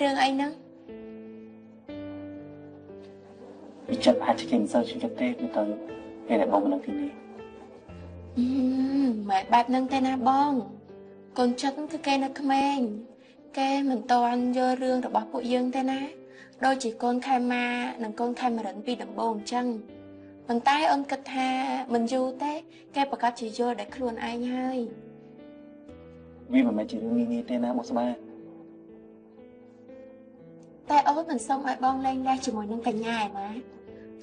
បងនាងបងមានរឿងអីហ្នឹងពីចិត្តប្រហែលជាគេមិនសូវជឿចិត្តទេគឺទៅពេលដែលបងមកនៅទីនេះអឺមិនបែបហ្នឹងទេណាបង កូនចិត្តគឺគេនៅក្មេងគេមិនតន់យល់រឿងរបស់ពួកយើងទេណា ដូចជាកូនខែម៉ានិងកូនខែមរិនពីដំបូងអញ្ចឹងប៉ុន្តែអូនគិតថាមិនយូរទេ គេប្រកាសជាយល់ដែលខ្លួនឯងហើយវាមិនមែនជារឿងងាយៗទេណាបុស្បា តែអូនមិនសុំឲ្យបងលែងលះជាមួយនឹងកញ្ញាឯណា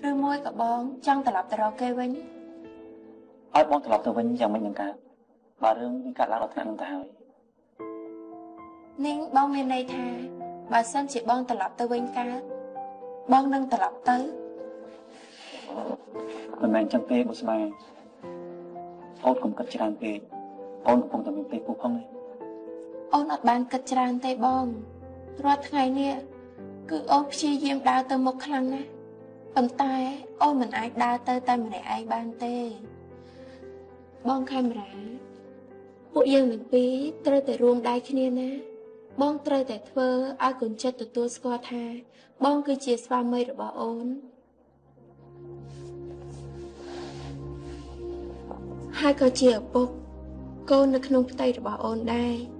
ឬមួយក៏បងចង់ត្រឡប់ទៅរកគេវិញឲ្យបងត្រឡប់ទៅវិញយ៉ាងម៉េចនឹងកើតបើរឿងវាកាត់ឡើងដល់ថ្នាក់នឹងទៅហើយនាងបងមានន័យថាបើសិនជាបងត្រឡប់ទៅវិញកើតបងនឹងត្រឡប់ទៅមិនមែនចឹងទេបុស្បាអូនកុំគិតច្រើនពេកអូនកំពុងតែមានពេកពុះផងទេអូនអត់បានគិតច្រើនទេបងរាល់ថ្ងៃនេះ គឺអូនព្យាយាមដើរទៅមុខខ្លាំងណាស់ប៉ុន្តែអូនមិនអាចដើរទៅតែម្នាក់ឯងបានទេ បងខេមរាពួកយើងទាំងពីរត្រូវតែរួមដៃគ្នាណាបងត្រូវតែធ្វើឲ្យកូនចិត្តទទួលស្គាល់ថា បងគឺជាស្វាមីរបស់អូនហើយក៏ជាឪពុកកូននៅក្នុងផ្ទៃរបស់អូនដែរ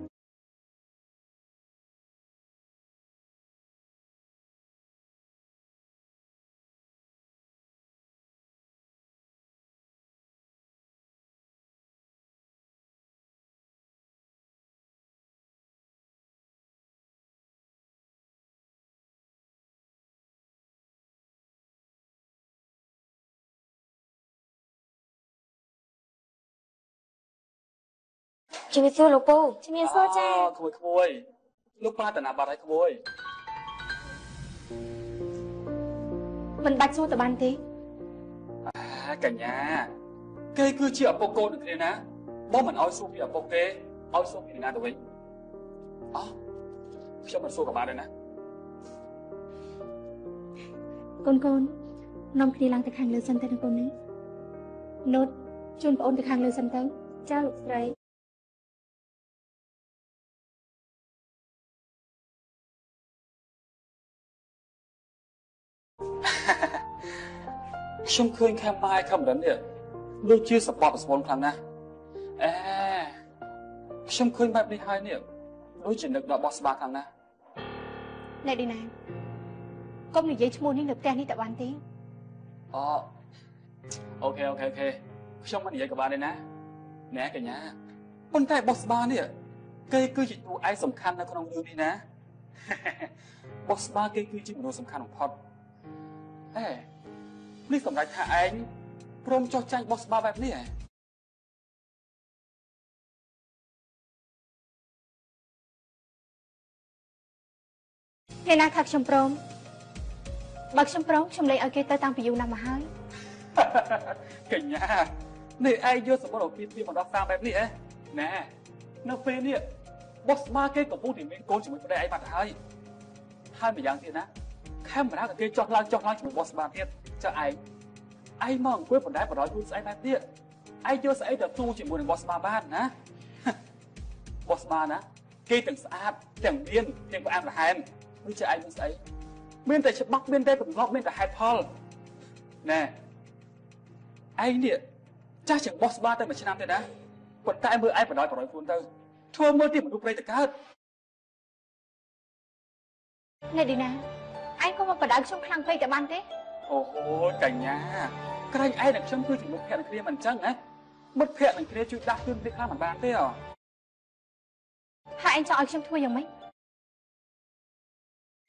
ជំរាបសួរលោកពូជំរាបសួរចាក្មួយក្មួយលោកប្រាថ្នាបាត់ហើយក្មួយមិនបាច់សួរទៅបានទេអាកញ្ញាគេគឺជាឪពុកកូននឹងគ្នាណាបងមិនអោយសួរពីឪពុកគេអោយសួរពីណាទៅវិញអោះខ្ញុំមិនសួរក៏បានដែរណាកូនកូននាំគ្នាឡើងទៅខាងលើសិនទៅកូននេះណូតជូនបងអូនទៅខាងលើសិនទៅចាលោកស្រី ខ្ញុំឃើញខេមបាយខំរិននេះដូចជាសពតស្ពនខ្លាំងណាស់អេខ្ញុំឃើញបែបនេះហើយនេះដូចជានឹកដល់បោះស្បាខ្លាំងណាស់អ្នកឌីណាកុំនិយាយឈ្មោះនេះនៅផ្ទះនេះតើបានទេអូ OK OK OK ខ្ញុំមិននិយាយក៏បានដែរណាណែកញ្ញាប៉ុន្តែបុស្បានេះគេគឺជាតួឯកសំខាន់នៅក្នុងរឿងនេះណាបុស្បាគេគឺជាមនុស្សសំខាន់បំផុត អេនេះសម្រាប់ថាឯងព្រមចុះចាញ់បុស្បាបែបនេះហ៎អ្នកណាថាខ្ញុំព្រមបើខ្ញុំព្រមខ្ញុំលែងឲ្យគេទៅតាំងពីយូរណាស់មកហើយកញ្ញានេះឯងយកសម្បត្តិពីពីមកដល់តាមបែបនេះហ៎ណែនៅពេលនេះបោះស្បាគេកំពុងតែមានកូនជាមួយប្តីឯងបាត់ហើយហើយម្យ៉ាងទៀតណា ខាមេរ៉ាក៏គេចោះឡើងចោះឡើងជាមួយបោះស្បាទៀតចុះឯងឯងមកអង្គុយបណ្ដែបណ្ដោយខ្លួនស្អីបែបទៀតឯងយកស្អីទៅទូជាមួយនឹងបោះស្បាបានណាបោះស្បាណាគេទាំងស្អាតទាំងមានទាំងផ្អែមល្ហែមដូចជាឯងមានស្អីមានតែច្បាប់មានតែកំណត់មានតែហេតុផលណែឯងនេះចាស់ជាងបោះស្បាតែមួយឆ្នាំទេណាប៉ុន្តែមើលឯងបណ្ដោយបណ្ដោយខ្លួនទៅធ្វើមើលទីមនុស្សព្រៃតកើតណែឌីណា ឯងក៏មកបដៅខ្ញុំខ្លាំងពេកតែបានទេអូហូកញ្ញាក្រែងឯងនិងខ្ញុំគឺជាមិត្តភក្តិនឹងគ្នាមិនអញ្ចឹងណាមិត្តភក្តិនឹងគ្នាជួយដាស់តឿនគ្នាខ្លាំងមិនបានទេអ្ហ៎ហើយឯងចង់ឲ្យខ្ញុំធ្វើយ៉ាងម៉េច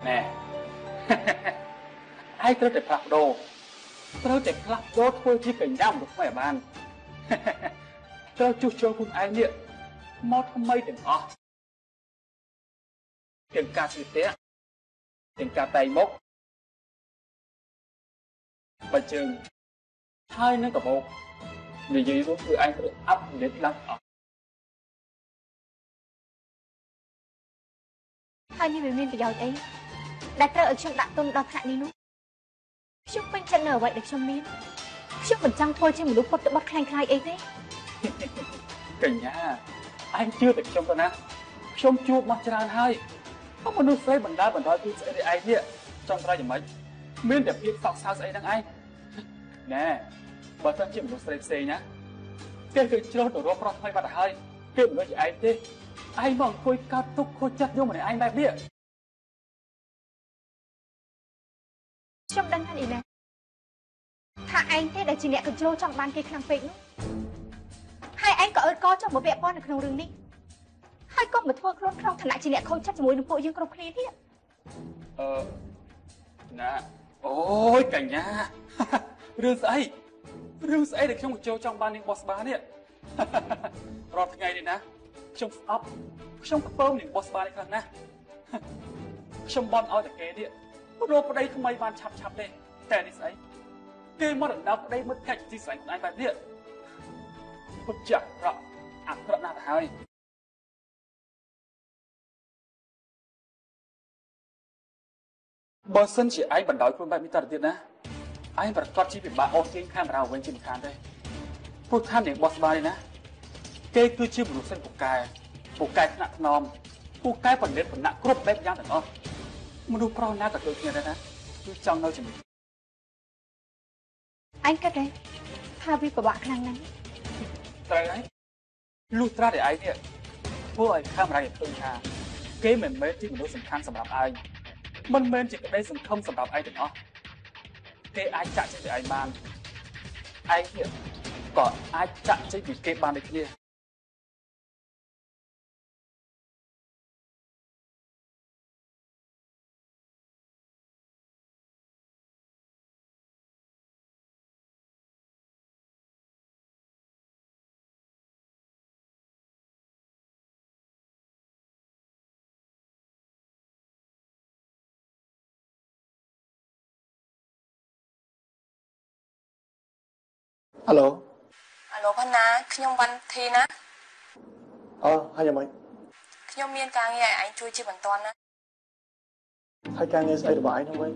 ណែឯងត្រូវតែផ្លាស់ប្ដូរត្រូវតែផ្លាស់ប្ដូរធ្វើជាកញ្ញាមនុស្សថ្មីឲ្យបានត្រូវជួសជុលខ្លួនឯងនេះមកថ្មីទាំងអស់ទាំងការស្លៀកពាក់ ទាំងការតែងមុខបើជើងហើយនឹងកបោកនិយាយរួមគឺឯងត្រូវអាប់ដេតឡើងអស់ហើយនេះវាមានប្រយោជន៍អីដែលត្រូវឲ្យខ្ញុំដាក់ទុនដល់ថ្នាក់នេះនោះខ្ញុំពេញចិត្តនៅអ្វីដែលខ្ញុំមានខ្ញុំមិនចង់ធ្វើជាមនុស្សពុតត្បត់ខ្លាំងខ្លាយអីទេកញ្ញាអញជឿតែខ្ញុំទៅណាខ្ញុំជួបមកច្រើនហើយក៏ មនុស្សស្រីបណ្ដាបណ្ដោយគឺស្អីឯងនេះចង់ត្រៃយ៉ាងម៉េចមានតែភាពសោកសៅស្អីហ្នឹងឯងណែបើសិនជាមនុស្សស្រីផ្សេងណាគេគឺជ្រុះទៅរកប្រុសថ្មីបាត់ទៅហើយគេមិនដូចជាឯងទេឯងមកអង្គុយកើតទុកខូចចិត្តយកម្នាក់ឯងបែបនេះខ្ញុំដឹងថាអីណាថាឯងទេដែលជាអ្នកកញ្ជ្រោលចង់បានគេខ្លាំងពេកនោះហើយឯងក៏អើតកចង់មកពាក់ព័ន្ធនៅក្នុងរឿងនេះ ហើយក៏មកធ្វើខ្លួនក្នុងឋានៈជាអ្នកខូចចិត្តជាមួយនឹងពួកយើងគ្រប់គ្នាទៀតអឺណាអូយកញ្ញារឿងស្អីរឿងស្អីដែលខ្ញុំចូលចង់បាននាងបោះស្បានេះរាល់ថ្ងៃនេះណាខ្ញុំស្អប់ខ្ញុំខ្ពើមនាងបោះស្បានេះខ្លាំងណាស់ខ្ញុំបន់ឲ្យតែគេនេះរកប្តីថ្មីបានឆាប់ឆាប់ទេតែនេះស្អីគេមកដណ្ដើមប្តីមើលកាច់ទីស្រ័ញខ្លួនឯងបែបនេះពុតចាក់ប្រក់អាក្រក់ណាស់ទៅហើយ បើសិនជាឯងបណ្ដោយខ្លួនបែបនេះតទៅទៀតណាឯងប្រកាសជាពិបាកអូសទាញកាមេរ៉ាវិញជាមិនខានទេព្រោះថានាងបោះស្បាយណាគេគឺជាមនុស្សសិនពូកែពូកែថ្នាក់ថ្នមពូកែបណ្ឌិតបណ្ណៈគ្រប់បែបយ៉ាងទាំងអស់មនុស្សប្រុសណាក៏ដូចគ្នាដែរណាគឺចង់នៅជាមួយឯងគិតទេថាវាពិបាកខ្លាំងណាស់ត្រូវហើយលុះត្រាតែឯងនេះធ្វើឲ្យកាមេរ៉ាគេឃើញថាគេមិនមែនជាមនុស្សសំខាន់សម្រាប់ឯង មិនមែនជាក្តីសង្ឃឹមសម្រាប់ឯងទាំងអស់គេអាចចាក់ចេញពីឯងបានឯងនេះក៏អាចចាក់ចេញពីគេបានដូចគ្នា ហៅឡូអាឡូផាណាខ្ញុំវ៉ាន់ធីណាអើហើយយ៉ាងម៉េចខ្ញុំមានការងារឲ្យឯងជួយជាបន្ទាន់ណាហើយការងារស្អីរបស់ឯងហ្នឹងវិញ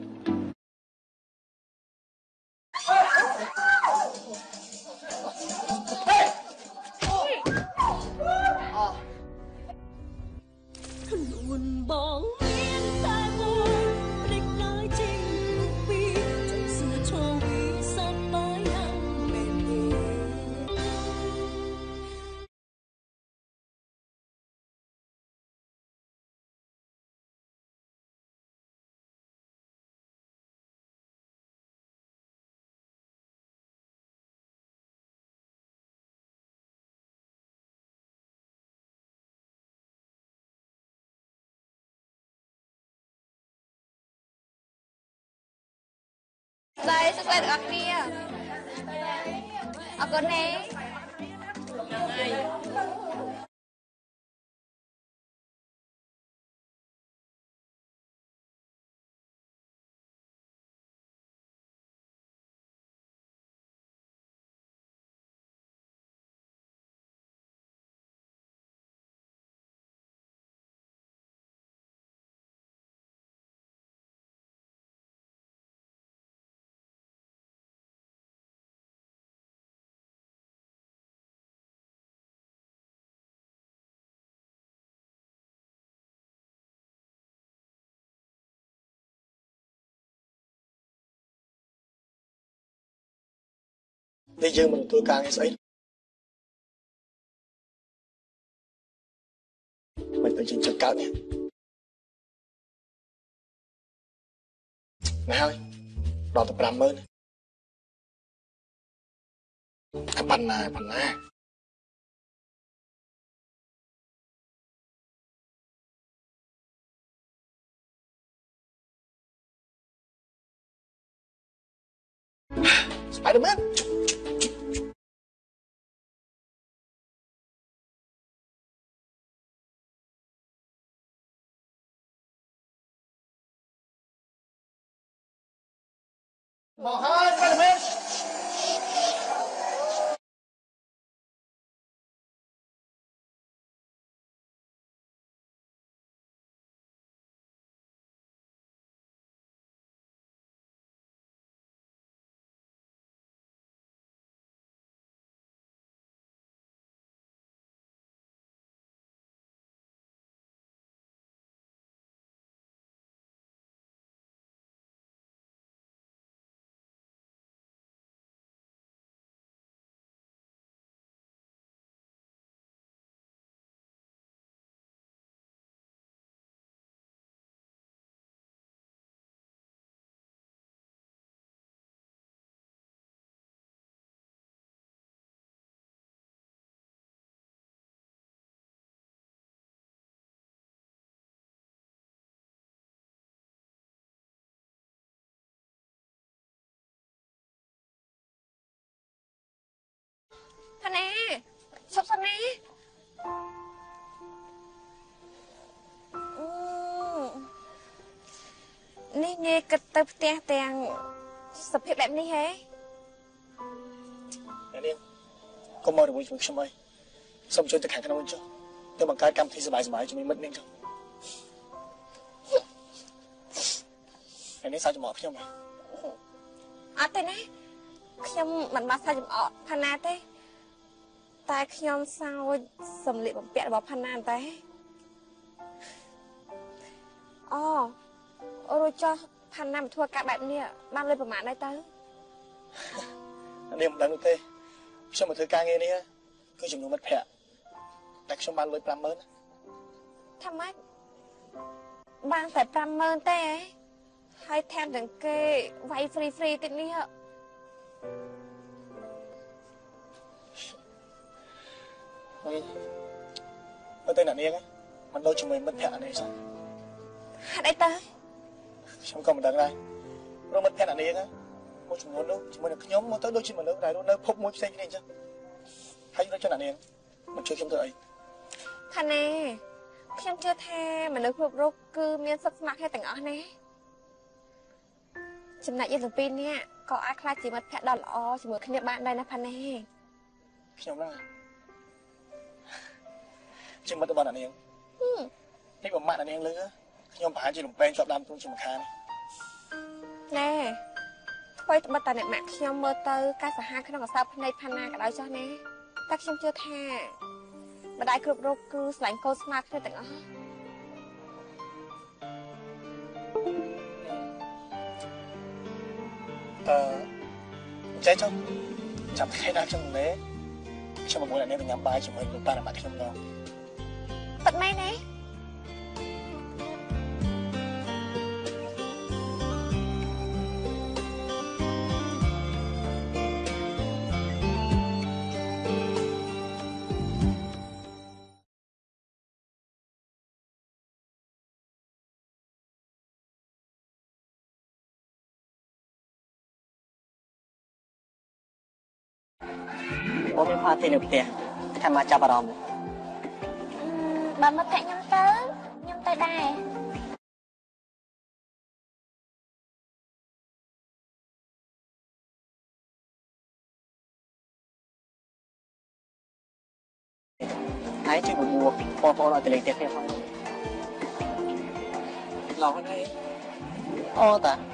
ដីសុខស្ដីទាំងអស់គ្នាអរគុណណា នេះយើងមិនធ្វើការងារស្អីមិនទៅជិះចិត្តកើតនេះណាហើយដល់ទៅ50000អាប៉ុណ្ណាប៉ុណ្ណាស្ប៉ៃដឺមែន ម ផាណាឈប់សិនណាអឺនេះងាយគិតទៅផ្ទះទាំងសភាពបែបនេះហេអ្នកនាងកុំមករវល់ជាមួយខ្ញុំអីសូមជួយទៅខាងក្នុងវិញចុះទៅបង្កើតកម្មវិធីសប្បាយៗជាមួយមិត្តនាងចុះអ្នកនាងសើចចំអកខ្ញុំហ៎អត់ទេណាខ្ញុំមិនបានសើចចំអកផាណាទេ តែខ្ញុំសើចសម្លៀកបំពាក់របស់ផាណាតែអូរួចចុះផាណាមកធ្វើការបែបនេះបានលុយប្រហែលដែរទៅអ្នកនាងមិនដឹងនោះទេខ្ញុំមកធ្វើការងារនេះគឺចំនួនមិត្តភ័ក្តិតែខ្ញុំបានលុយ50000ណាថាម៉េចបានតែ50000ទេហ៎ហើយថែមទាំងគេវាយ free free ទៀតនេះ ហ៎ហើយមើលទៅអ្នកនាងមិនដូចជាមួយមិត្តភ័ក្តិអានេះសោះហេតុអីទៅខ្ញុំក៏មិនដឹងដែរព្រោះមិត្តភ័ក្តិអានេះមួយចំនួននោះជាមួយនឹងខ្ញុំមកទៅដូចជាមនុស្សដែលរស់នៅភពមួយផ្សេងគ្នាអញ្ចឹងហើយដូចជាអ្នកនាងមិនជួយខ្ញុំទៅអីផាណាខ្ញុំជឿថាមនុស្សគ្រប់រូបគឺមានសិទ្ធិស្ម័គ្រគ្នាទាំងអស់ណាចំណែកយើងទាំងពីរនាក់ក៏អាចខ្លាចជាមិត្តភក្តិដ៏ល្អជាមួយគ្នាបានដែរណាផាណាខ្ញុំហ្នឹង ជាមិត្តរបស់អ្នកនាងហឹមនេះបើម៉ាក់អ្នកនាងលឺខ្ញុំប្រហែលជាលំពេងជាប់ដើមទួងជាមួយខានណែថ្មីត្បិតតែអ្នកម៉ាក់ខ្ញុំមើលទៅការសាហាវក្នុងកសោបភ្នែកផាណាក៏ដោយចុះណាតែខ្ញុំជឿថាម្ដាយគ្រប់រូបគឺស្រឡាញ់កូនស្មាគ្នាទាំងអស់អឺចេះចុះចាំថ្ងៃណាខ្ញុំលេខ្ញុំមកមួយអ្នកនាងទៅញ៉ាំបាយជាមួយលោកតាម៉ាក់ខ្ញុំដល់ ពិតមែនទេបងមានផាទីនៅផ្ទះថាមកចាប់អារម្មណ៍ បើមិត្តភក្តិខ្ញុំទៅខ្ញុំទៅដែរហើយជួយបបួលបងប្អូនឲ្យទៅលេងផ្ទះគ្នាផងឡងហ្នឹងអូតា